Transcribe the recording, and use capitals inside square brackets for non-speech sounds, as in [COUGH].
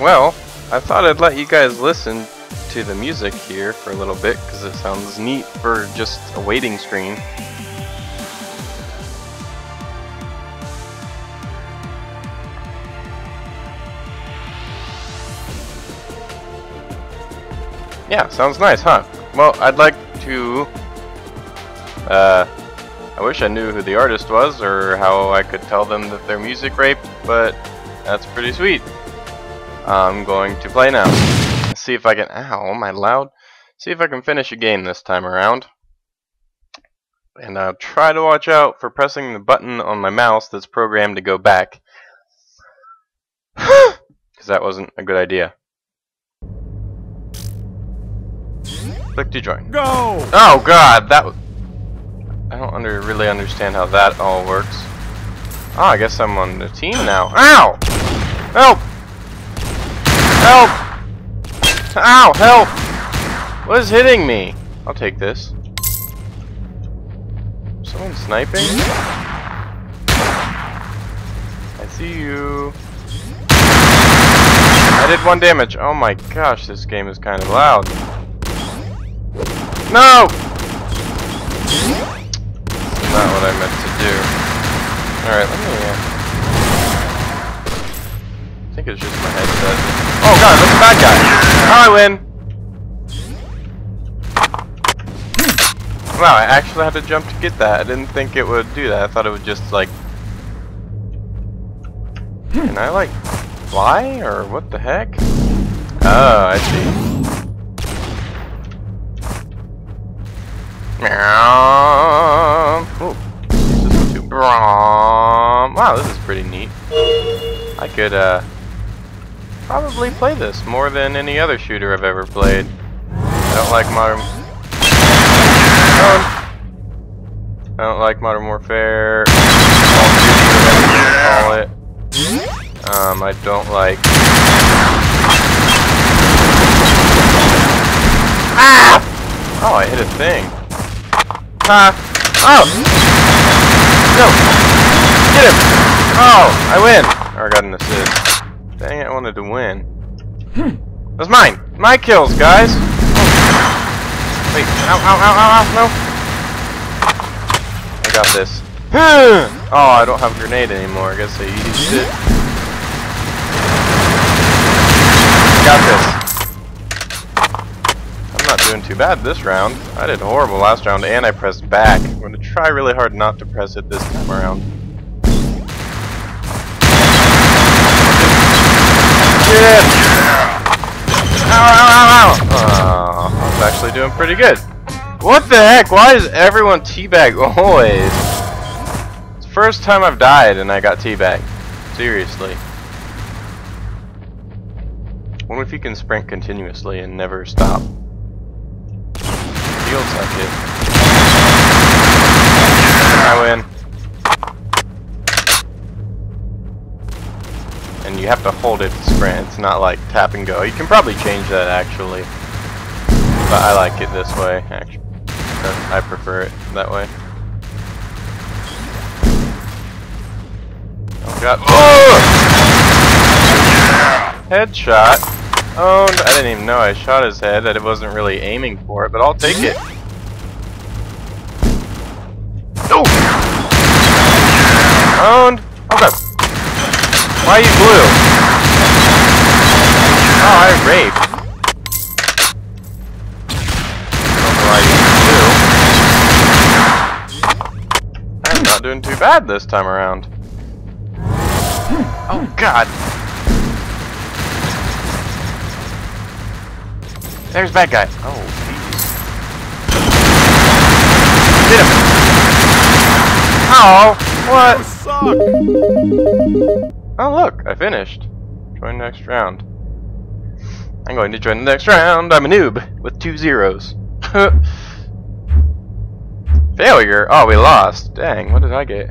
well, I thought I'd let you guys listen to the music here for a little bit because it sounds neat for just a waiting screen. Yeah, sounds nice, huh? Well, I'd like to... Uh, I wish I knew who the artist was or how I could tell them that they're music raped, but that's pretty sweet. I'm going to play now. See if I can... Ow, am I loud? See if I can finish a game this time around. And I'll try to watch out for pressing the button on my mouse that's programmed to go back. [SIGHS] Because that wasn't a good idea. Click to join. Go! Oh god, that was... I don't under, really understand how that all works. Oh, I guess I'm on the team now. Ow! Help! Help! Ow, help! What is hitting me? I'll take this. Someone sniping? I see you. I did one damage. Oh my gosh, this game is kind of loud. No! Not what I meant to do. Alright, let me... Uh, it's just my headset. Oh god, that's a bad guy! I win! Wow, I actually had to jump to get that. I didn't think it would do that. I thought it would just, like... Can I, like, fly? Or what the heck? Oh, I see. Wow, this is pretty neat. I could uh, probably play this more than any other shooter I've ever played. I don't like Modern... I don't like Modern Warfare, Call it. Um, I don't like... Ah! Oh, I hit a thing. Ah! Oh! No! Get him! Oh! I win! Or I got an assist. Dang it, I wanted to win. Hmm. That's mine! My kills, guys! Oh. Wait, ow, ow, ow, ow, ow, no! I got this. [GASPS] oh, I don't have a grenade anymore. I guess I used it. Got this. I'm not doing too bad this round. I did horrible last round and I pressed back. I'm going to try really hard not to press it this time around. Get it! Ow, ow, ow, ow! Oh, I'm actually doing pretty good. What the heck? Why is everyone teabag always? It's the first time I've died and I got teabagged. Seriously. What if you can sprint continuously and never stop? Feels like it. I win. And you have to hold it to sprint. It's not like tap and go. You can probably change that actually. But I like it this way, actually. I prefer it that way. Oh god. Oh! Headshot. Owned. I didn't even know I shot his head, that it wasn't really aiming for it, but I'll take it. Oh! Owned. Are you blue? Oh, I raped. I'm not doing too bad this time around. Oh god! There's bad guy. Oh, jeez. Hit him! Oh, what? Oh look, I finished. Join next round. I'm going to join the next round. I'm a noob with two zeros. [LAUGHS] Failure? Oh, we lost. Dang, what did I get?